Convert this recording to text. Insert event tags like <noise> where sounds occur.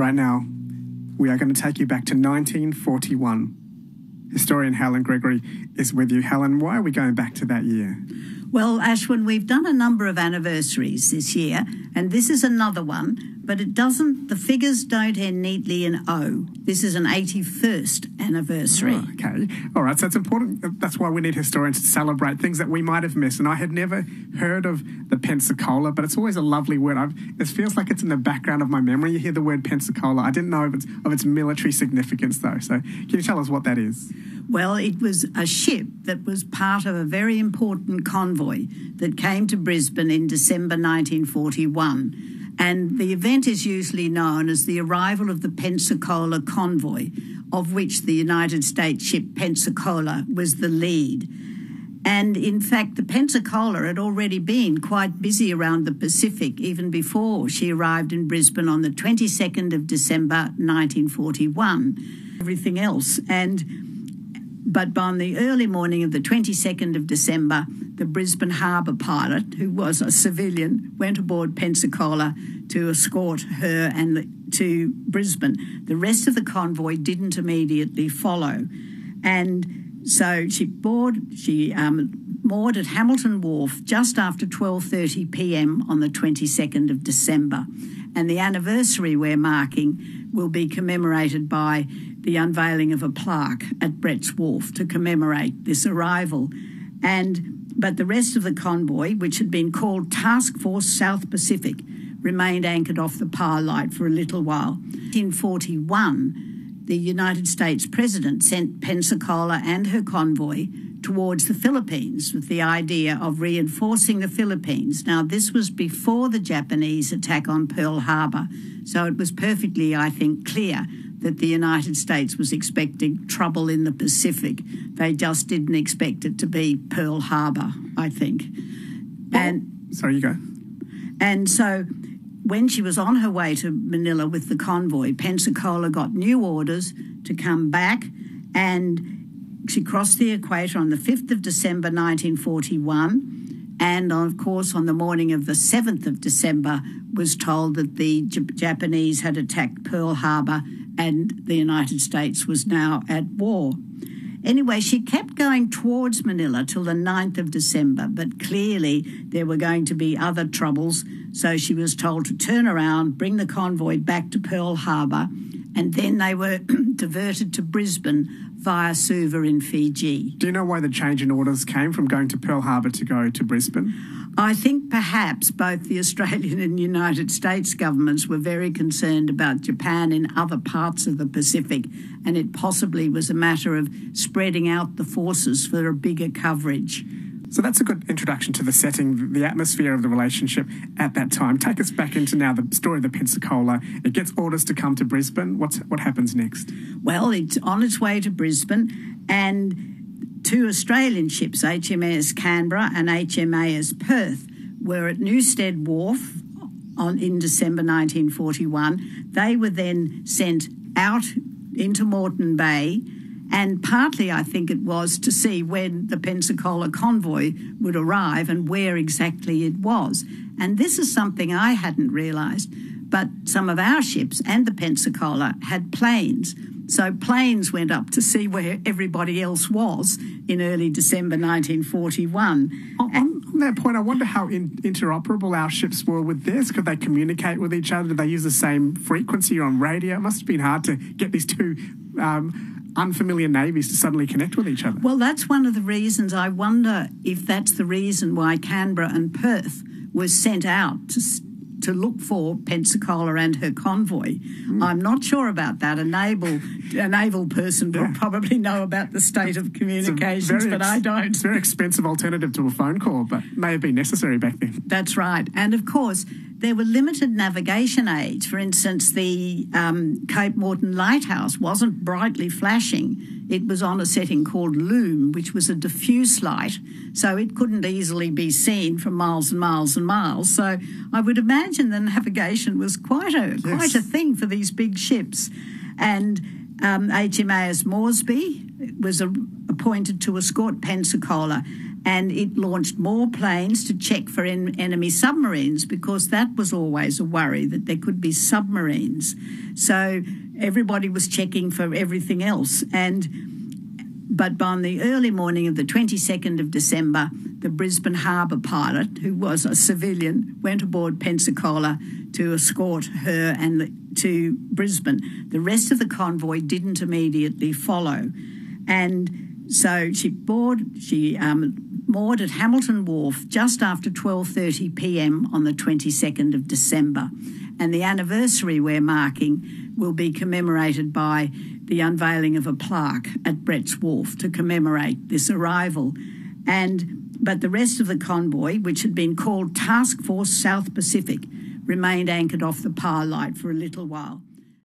Right now, we are going to take you back to 1941. Historian Helen Gregory is with you. Helen, why are we going back to that year? Well, Ashwin, we've done a number of anniversaries this year, and this is another one, but it doesn't, the figures don't end neatly in O. This is an 81st anniversary. Oh, okay. All right. So it's important. That's why we need historians to celebrate things that we might have missed. And I had never heard of the Pensacola, but it's always a lovely word. I've, it feels like it's in the background of my memory. You hear the word Pensacola. I didn't know of its, of its military significance, though. So can you tell us what that is? Well, it was a ship that was part of a very important convoy that came to Brisbane in December 1941. And the event is usually known as the arrival of the Pensacola convoy, of which the United States ship Pensacola was the lead. And in fact, the Pensacola had already been quite busy around the Pacific even before she arrived in Brisbane on the 22nd of December 1941. Everything else. And but on the early morning of the 22nd of December, the Brisbane Harbour pilot, who was a civilian, went aboard Pensacola to escort her and the, to Brisbane. The rest of the convoy didn't immediately follow, and so she board she um, moored at Hamilton Wharf just after 12:30 p.m. on the 22nd of December, and the anniversary we're marking will be commemorated by the unveiling of a plaque at Brett's Wharf to commemorate this arrival. And but the rest of the convoy, which had been called Task Force South Pacific, remained anchored off the Power Light for a little while. In 41, the United States President sent Pensacola and her convoy towards the Philippines with the idea of reinforcing the Philippines. Now, this was before the Japanese attack on Pearl Harbor, so it was perfectly, I think, clear that the United States was expecting trouble in the Pacific. They just didn't expect it to be Pearl Harbor, I think. Well, and sorry, you go. And so when she was on her way to Manila with the convoy, Pensacola got new orders to come back and she crossed the equator on the 5th of December 1941 and of course on the morning of the 7th of December was told that the J- Japanese had attacked Pearl Harbor and the United States was now at war. Anyway, she kept going towards Manila till the 9th of December, but clearly there were going to be other troubles, so she was told to turn around, bring the convoy back to Pearl Harbor, and then they were <clears throat> diverted to Brisbane via Suva in Fiji. Do you know why the change in orders came from going to Pearl Harbor to go to Brisbane? I think perhaps both the <laughs> Australian and United States governments were very concerned about Japan in other parts of the Pacific, and it possibly was a matter of spreading out the forces for a bigger coverage. So that's a good introduction to the setting, the atmosphere of the relationship at that time. Take us back into now the story of the Pensacola. It gets orders to come to Brisbane. What's what happens next? Well, it's on its way to Brisbane, and two Australian ships, HMAS Canberra and HMAS Perth, were at Newstead Wharf on in December 1941. They were then sent out into Moreton Bay and partly, I think it was to see when the Pensacola convoy would arrive and where exactly it was. And this is something I hadn't realised, but some of our ships and the Pensacola had planes. So planes went up to see where everybody else was in early December 1941. On, on that point, I wonder how in, interoperable our ships were with this. Could they communicate with each other? Did they use the same frequency on radio? It must have been hard to get these two um, unfamiliar navies to suddenly connect with each other. Well, that's one of the reasons I wonder if that's the reason why Canberra and Perth was sent out to to look for Pensacola and her convoy. Mm. I'm not sure about that. A naval, a naval person yeah. probably know about the state of <laughs> communications, but I don't. It's a very expensive alternative to a phone call, but may have been necessary back then. That's right. And of course, there were limited navigation aids. For instance, the um, Cape Moreton Lighthouse wasn't brightly flashing. It was on a setting called Loom, which was a diffuse light, so it couldn't easily be seen from miles and miles and miles. So I would imagine the navigation was quite a yes. quite a thing for these big ships. And um, HMAS Moresby was a, appointed to escort Pensacola and it launched more planes to check for en- enemy submarines because that was always a worry that there could be submarines. So everybody was checking for everything else. And but on the early morning of the 22nd of December, the Brisbane Harbour pilot, who was a civilian, went aboard Pensacola to escort her and to Brisbane. The rest of the convoy didn't immediately follow, and so she board she um, moored at Hamilton Wharf just after 12:30 p.m. on the 22nd of December, and the anniversary we're marking will be commemorated by the unveiling of a plaque at Brett's Wharf to commemorate this arrival. And but the rest of the convoy, which had been called Task Force South Pacific, remained anchored off the Par Light for a little while.